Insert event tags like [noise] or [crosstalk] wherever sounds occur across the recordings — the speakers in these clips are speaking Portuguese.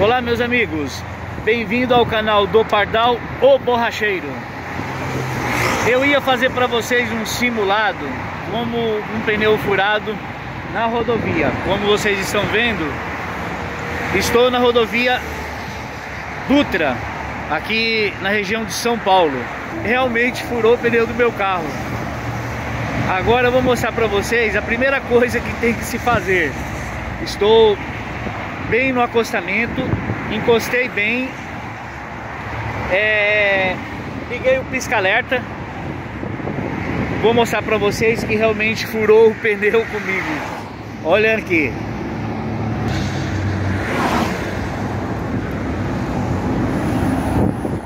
Olá meus amigos, bem-vindo ao canal do Pardal, o Borracheiro. Eu ia fazer para vocês um simulado como um pneu furado na rodovia. Como vocês estão vendo, estou na rodovia Dutra, aqui na região de São Paulo. Realmente furou o pneu do meu carro. Agora eu vou mostrar para vocês a primeira coisa que tem que se fazer. Estou bem no acostamento, encostei bem, é, liguei o pisca-alerta. Vou mostrar para vocês que realmente furou o pneu comigo. Olha aqui.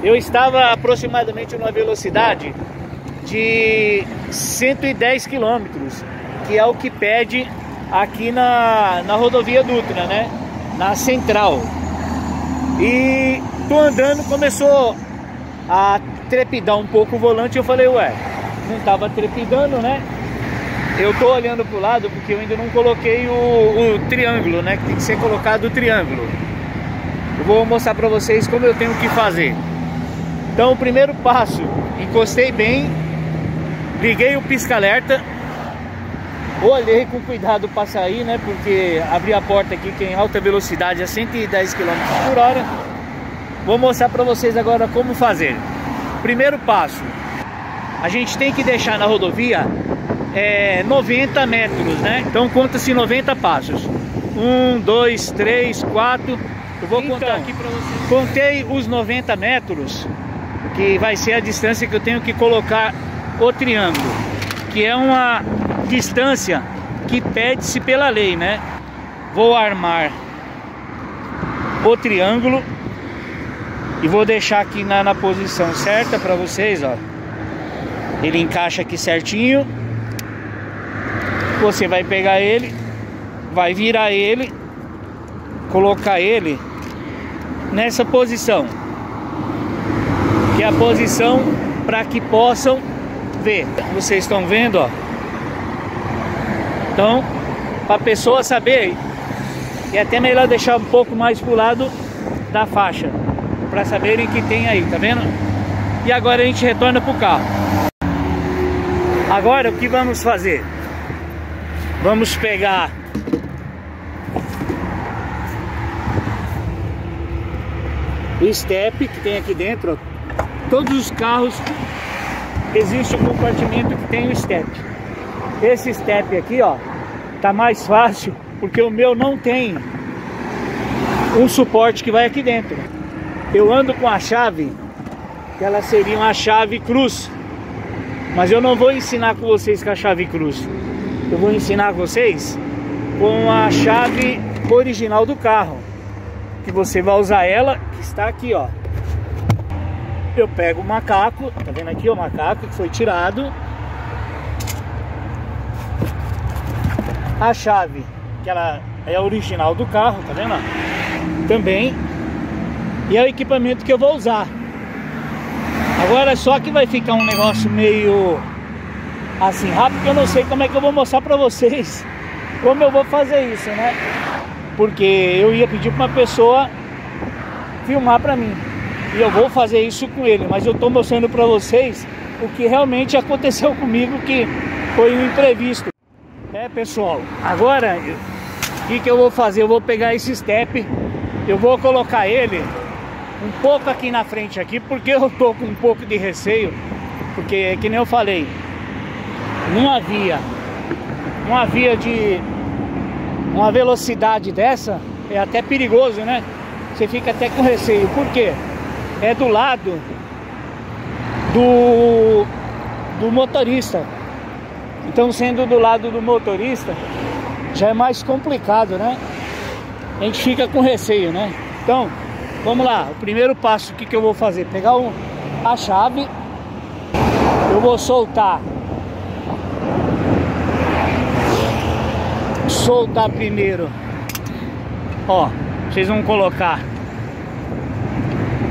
Eu estava aproximadamente numa velocidade de 110 quilômetros, que é o que pede aqui na, na rodovia Dutra, né? Na central. E tô andando, começou a trepidar um pouco o volante. Eu falei, ué, não tava trepidando, né? Eu tô olhando pro lado porque eu ainda não coloquei o, o triângulo, né? Que tem que ser colocado o triângulo. Eu vou mostrar pra vocês como eu tenho que fazer. Então, o primeiro passo, encostei bem, liguei o pisca-alerta, olhei com cuidado para sair, né? Porque abri a porta aqui que é em alta velocidade a 110 km por hora. Vou mostrar para vocês agora como fazer. Primeiro passo, a gente tem que deixar na rodovia é, 90 metros, né? Então conta-se 90 passos. Um, dois, três, quatro. Eu vou então, contar aqui para vocês. Contei os 90 metros que vai ser a distância que eu tenho que colocar o triângulo, que é uma distância que pede-se pela lei, né? Vou armar o triângulo e vou deixar aqui na, na posição certa para vocês, ó. Ele encaixa aqui certinho. Você vai pegar ele, vai virar ele, colocar ele nessa posição que é a posição para que possam ver. Vocês estão vendo, ó. Então, para a pessoa saber, é até melhor deixar um pouco mais pro lado da faixa, para saberem que tem aí, tá vendo? E agora a gente retorna pro carro. Agora o que vamos fazer? Vamos pegar o step que tem aqui dentro, todos os carros existe um compartimento que tem o step. Esse step aqui, ó, tá mais fácil porque o meu não tem um suporte que vai aqui dentro. Eu ando com a chave, que ela seria uma chave cruz. Mas eu não vou ensinar com vocês com a chave cruz. Eu vou ensinar vocês com a chave original do carro. Que você vai usar ela, que está aqui, ó eu pego o macaco, tá vendo aqui o macaco que foi tirado. A chave, que ela é a original do carro, tá vendo? Também. E é o equipamento que eu vou usar. Agora só que vai ficar um negócio meio assim rápido que eu não sei como é que eu vou mostrar pra vocês [laughs] como eu vou fazer isso, né? Porque eu ia pedir pra uma pessoa filmar pra mim. E eu vou fazer isso com ele, mas eu estou mostrando para vocês o que realmente aconteceu [laughs] comigo, que foi um imprevisto. É pessoal, agora o que, que eu vou fazer? Eu vou pegar esse step, eu vou colocar ele um pouco aqui na frente aqui, porque eu tô com um pouco de receio, porque que nem eu falei, numa via, uma via de uma velocidade dessa é até perigoso, né? Você fica até com receio. Por quê? é do lado do, do motorista. Então, sendo do lado do motorista, já é mais complicado, né? A gente fica com receio, né? Então, vamos lá. O primeiro passo, o que, que eu vou fazer? Pegar um, a chave, eu vou soltar. Soltar primeiro. Ó, vocês vão colocar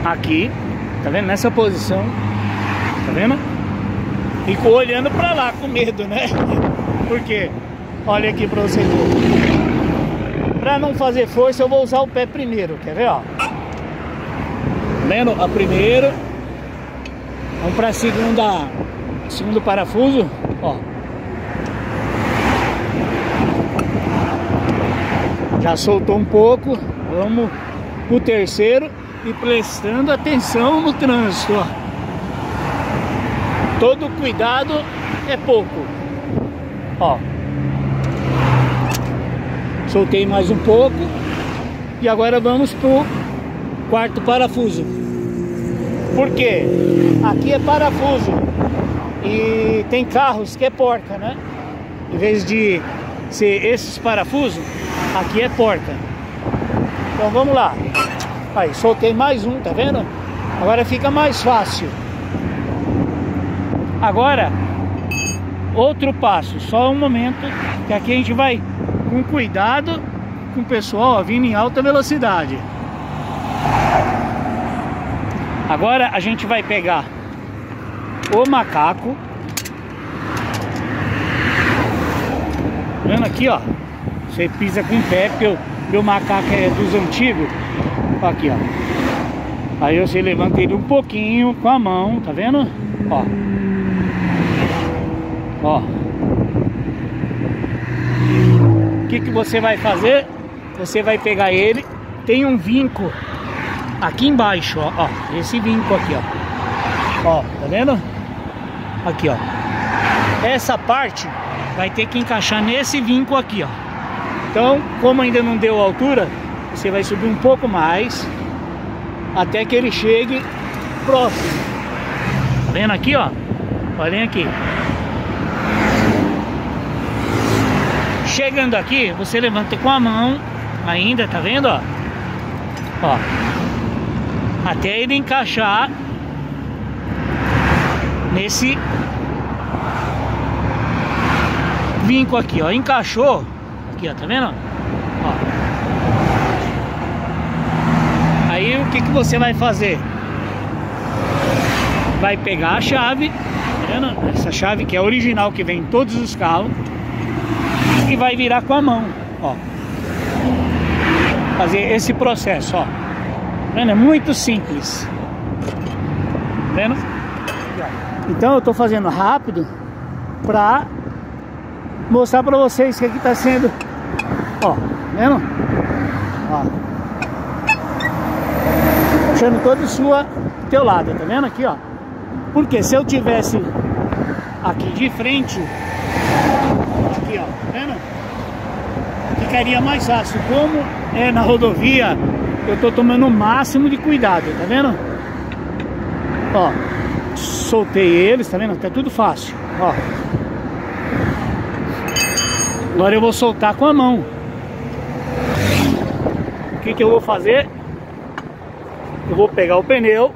aqui, tá vendo? Nessa posição, tá vendo? Ficou olhando pra lá com medo, né? [laughs] Porque, olha aqui pra você ver. Pra não fazer força, eu vou usar o pé primeiro, quer ver, ó? Vendo? A primeiro. Vamos pra segunda, segundo parafuso, ó. Já soltou um pouco, vamos pro terceiro e prestando atenção no trânsito, ó. Todo cuidado é pouco, ó. Soltei mais um pouco. E agora vamos pro quarto parafuso. Por quê? Aqui é parafuso. E tem carros que é porca, né? Em vez de ser esses parafusos, aqui é porca. Então vamos lá. Aí, soltei mais um, tá vendo? Agora fica mais fácil. Agora, outro passo, só um momento, que aqui a gente vai com cuidado com o pessoal ó, vindo em alta velocidade. Agora a gente vai pegar o macaco. Vendo aqui, ó. Você pisa com o pé, porque o meu macaco é dos antigos. Aqui, ó. Aí você levanta ele um pouquinho com a mão, tá vendo? Ó. Ó. que, que você vai fazer? Você vai pegar ele, tem um vinco aqui embaixo, ó, ó esse vinco aqui, ó. Ó, tá vendo? Aqui, ó. Essa parte vai ter que encaixar nesse vinco aqui, ó. Então, como ainda não deu altura, você vai subir um pouco mais até que ele chegue próximo. Tá vendo aqui, ó? Olhem aqui. Chegando aqui, você levanta com a mão ainda, tá vendo, ó? Ó. Até ele encaixar nesse vinco aqui, ó. Encaixou. Aqui, ó, tá vendo? Ó. Aí o que que você vai fazer? Vai pegar a chave, tá vendo? Essa chave que é original que vem em todos os carros e vai virar com a mão, ó. Fazer esse processo, ó. Vendo? É muito simples. Vendo? Então eu tô fazendo rápido pra mostrar pra vocês que aqui tá sendo, ó, vendo? Ó. Puxando todo sua teu lado, tá vendo aqui, ó? Porque se eu tivesse aqui de frente, aqui, ó, tá vendo? Ficaria mais fácil. Como é na rodovia, eu tô tomando o máximo de cuidado, tá vendo? Ó, soltei eles, tá vendo? Tá tudo fácil, ó. Agora eu vou soltar com a mão. O que que eu vou fazer? Eu vou pegar o pneu,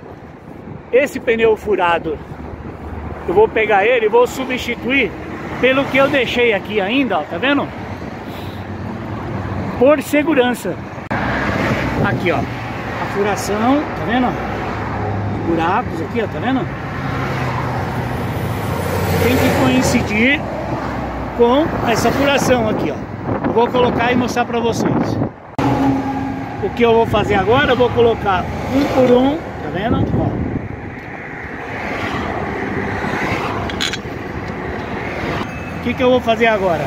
esse pneu furado, eu vou pegar ele e vou substituir pelo que eu deixei aqui ainda, ó, tá vendo? Por segurança. Aqui, ó. A furação, tá vendo? Buracos aqui, ó, tá vendo? Tem que coincidir com essa furação aqui, ó. vou colocar e mostrar pra vocês. O que eu vou fazer agora, eu vou colocar um por um, tá vendo? Ó. que, que eu vou fazer agora?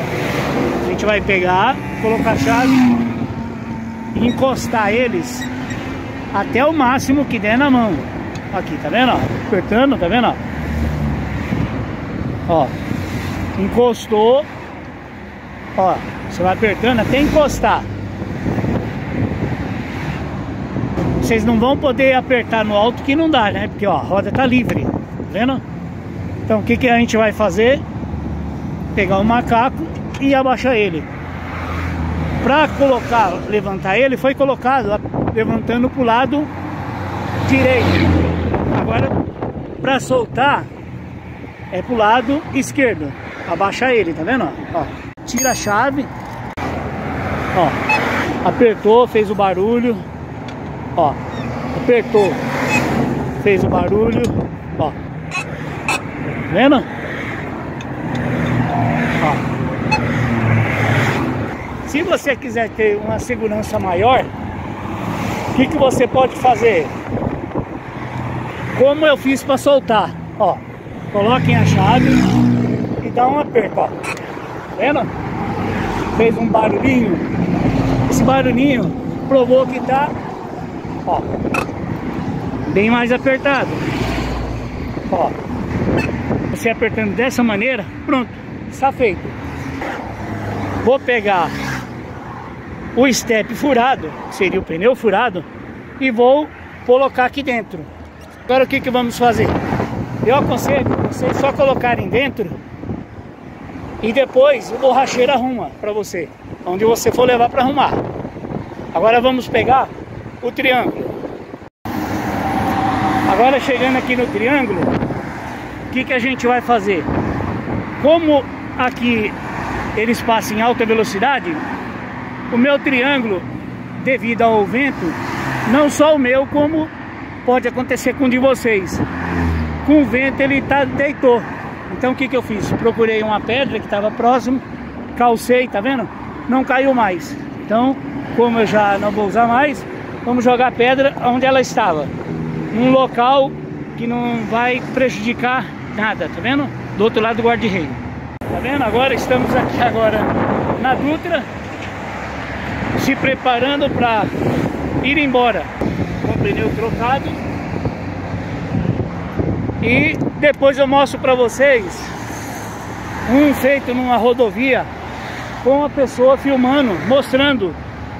A gente vai pegar, colocar a chave e encostar eles até o máximo que der na mão. Aqui, tá vendo? Apertando, tá vendo? Ó, encostou. Ó, você vai apertando até encostar. Vocês não vão poder apertar no alto que não dá, né? Porque ó, a roda tá livre, tá vendo? Então o que, que a gente vai fazer? Pegar o macaco e abaixar ele. Para colocar, levantar ele, foi colocado levantando para o lado direito. Agora, para soltar, é para o lado esquerdo. Abaixa ele, tá vendo? Ó, tira a chave. Ó, apertou, fez o barulho. Ó, apertou, fez o barulho. Ó, tá vendo? Se você quiser ter uma segurança maior, o que, que você pode fazer? Como eu fiz para soltar, ó, coloquem a chave e dá um aperto, ó. Vendo? Fez um barulhinho. Esse barulhinho provou que tá, ó, bem mais apertado. Ó, você apertando dessa maneira, pronto, está feito. Vou pegar o step furado, seria o pneu furado, e vou colocar aqui dentro. Agora o que, que vamos fazer? Eu aconselho vocês só colocarem dentro e depois o borracheiro arruma para você, onde você for levar para arrumar. Agora vamos pegar o triângulo. Agora chegando aqui no triângulo, o que, que a gente vai fazer? Como aqui eles passam em alta velocidade, o meu triângulo, devido ao vento, não só o meu, como pode acontecer com o de vocês. Com o vento ele tá, deitou. Então o que, que eu fiz? Procurei uma pedra que estava próximo, calcei, tá vendo? Não caiu mais. Então, como eu já não vou usar mais, vamos jogar a pedra onde ela estava. Num local que não vai prejudicar nada, tá vendo? Do outro lado do guarda-reio. Tá vendo? Agora estamos aqui agora na Dutra se preparando para ir embora. Com o pneu trocado. E depois eu mostro para vocês um feito numa rodovia com a pessoa filmando, mostrando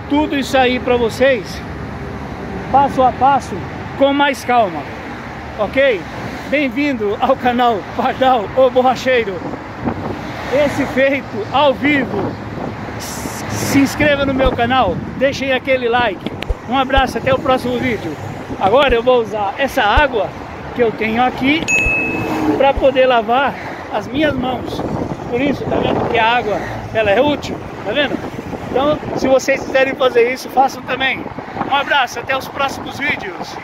tudo isso aí para vocês passo a passo com mais calma, ok? Bem-vindo ao canal Pardal o Borracheiro. Esse feito ao vivo se inscreva no meu canal, deixem aquele like. Um abraço, até o próximo vídeo. Agora eu vou usar essa água que eu tenho aqui para poder lavar as minhas mãos. Por isso, tá vendo que a água ela é útil, tá vendo? Então, se vocês quiserem fazer isso, façam também. Um abraço, até os próximos vídeos.